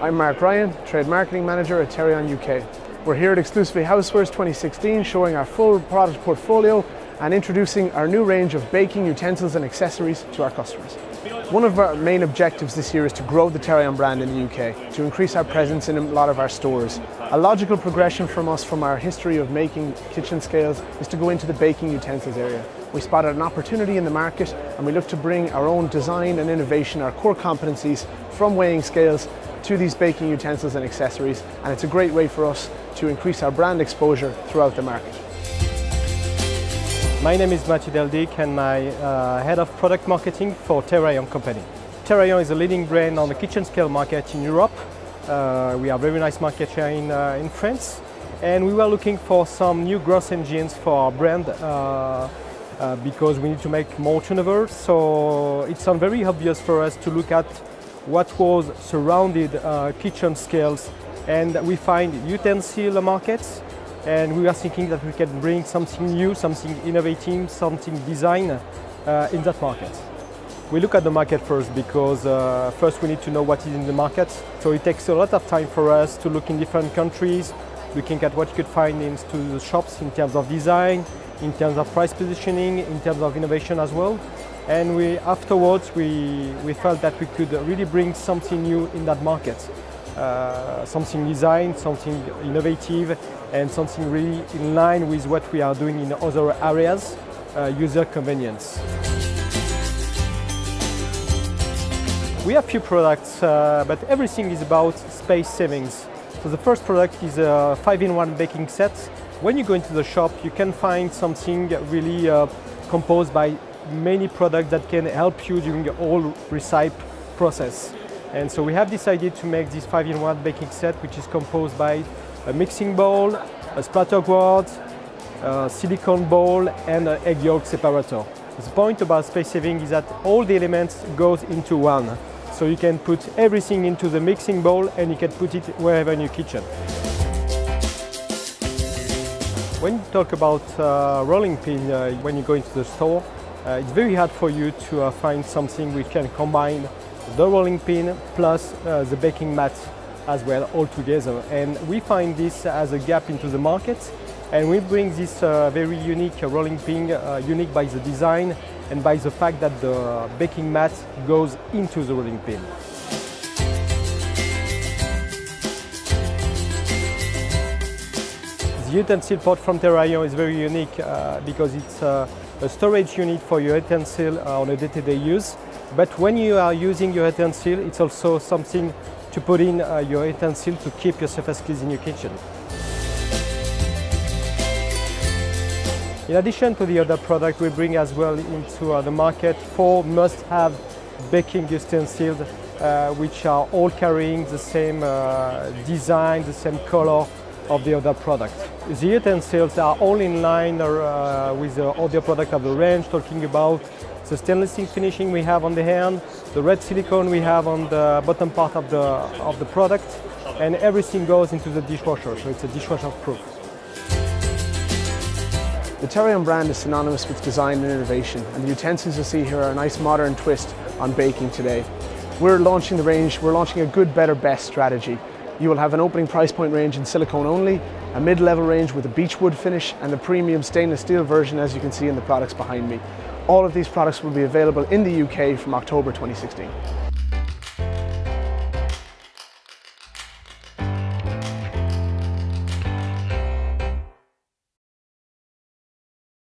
I'm Mark Ryan, Trade Marketing Manager at Terraillon UK. We're here at Exclusively Housewares 2016 showing our full product portfolio and introducing our new range of baking utensils and accessories to our customers. One of our main objectives this year is to grow the Terraillon brand in the UK, to increase our presence in a lot of our stores. A logical progression from us from our history of making kitchen scales is to go into the baking utensils area. We spotted an opportunity in the market and we look to bring our own design and innovation, our core competencies from weighing scales to these baking utensils and accessories and it's a great way for us to increase our brand exposure throughout the market. My name is Mathieu Deldic and I'm uh, head of product marketing for Terraillon company. Terraillon is a leading brand on the kitchen scale market in Europe. Uh, we have very nice market share in, uh, in France and we were looking for some new growth engines for our brand uh, uh, because we need to make more turnover. So it's very obvious for us to look at what was surrounded uh, kitchen scales and we find utensil markets and we are thinking that we can bring something new, something innovative, something design uh, in that market. We look at the market first because uh, first we need to know what is in the market. So it takes a lot of time for us to look in different countries, looking at what you could find in the shops in terms of design, in terms of price positioning, in terms of innovation as well. And we, afterwards, we, we felt that we could really bring something new in that market. Uh, something designed, something innovative, and something really in line with what we are doing in other areas, uh, user convenience. We have few products, uh, but everything is about space savings. So the first product is a 5-in-1 baking set. When you go into the shop, you can find something really uh, composed by many products that can help you during the whole recipe process. And so we have decided to make this 5-in-1 baking set which is composed by a mixing bowl, a splatter board, a silicone bowl and an egg yolk separator. The point about space saving is that all the elements goes into one. So you can put everything into the mixing bowl and you can put it wherever in your kitchen. When you talk about uh, rolling pin, uh, when you go into the store, it's very hard for you to uh, find something which can combine the rolling pin plus uh, the baking mat as well all together. And we find this as a gap into the market and we bring this uh, very unique rolling pin, uh, unique by the design and by the fact that the baking mat goes into the rolling pin. The utensil pot from Terraillon is very unique uh, because it's uh, a storage unit for your utensil uh, on a day-to-day -day use. But when you are using your utensil, it's also something to put in uh, your utensil to keep your surface clean in your kitchen. In addition to the other product, we bring as well into uh, the market four must-have baking utensils, uh, which are all carrying the same uh, design, the same color of the other product. The utensils are all in line uh, with the other product of the range, talking about the stainless steel finishing we have on the hand, the red silicone we have on the bottom part of the, of the product, and everything goes into the dishwasher, so it's a dishwasher proof. The Terraillon brand is synonymous with design and innovation, and the utensils you see here are a nice modern twist on baking today. We're launching the range, we're launching a good, better, best strategy. You will have an opening price point range in silicone only, a mid-level range with a beechwood finish, and the premium stainless steel version as you can see in the products behind me. All of these products will be available in the UK from October 2016.